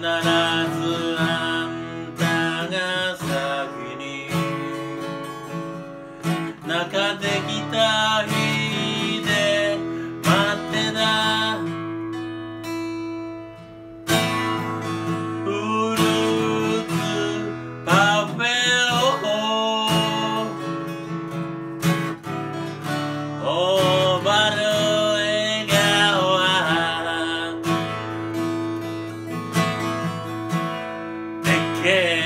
ずあ Yeah.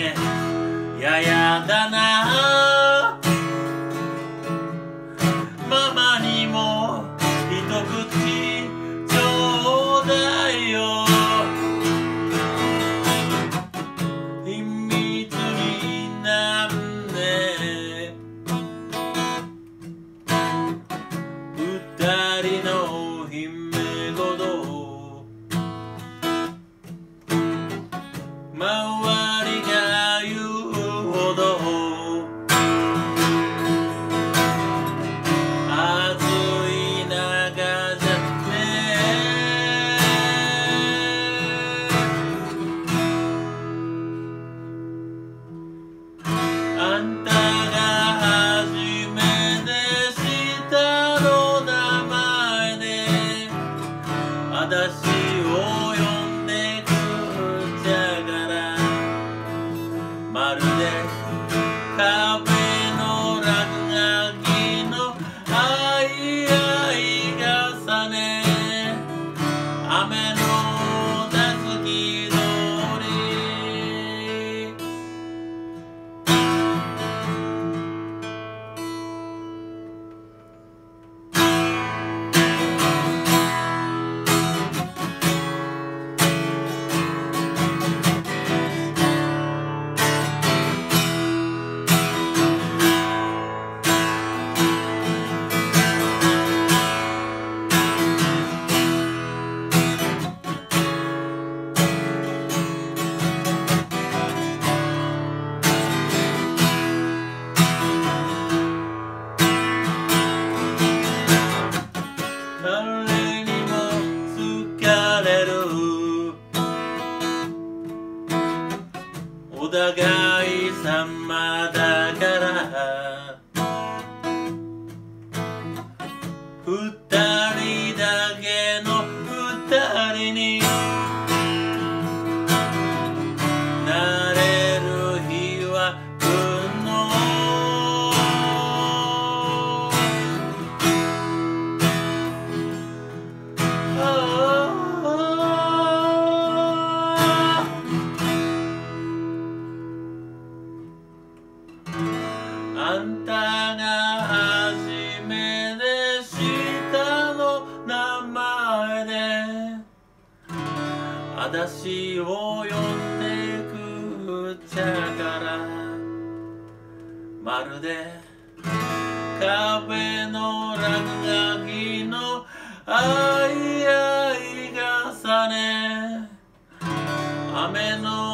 互い様だから。二人私を寄ってくっちゃから。まるで壁の落書きの愛愛がさ重ね。雨の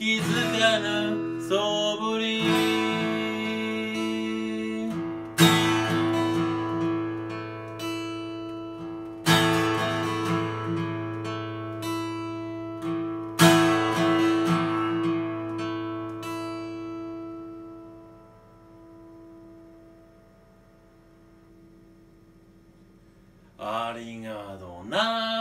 気づかぬそぶり。ありがとうな。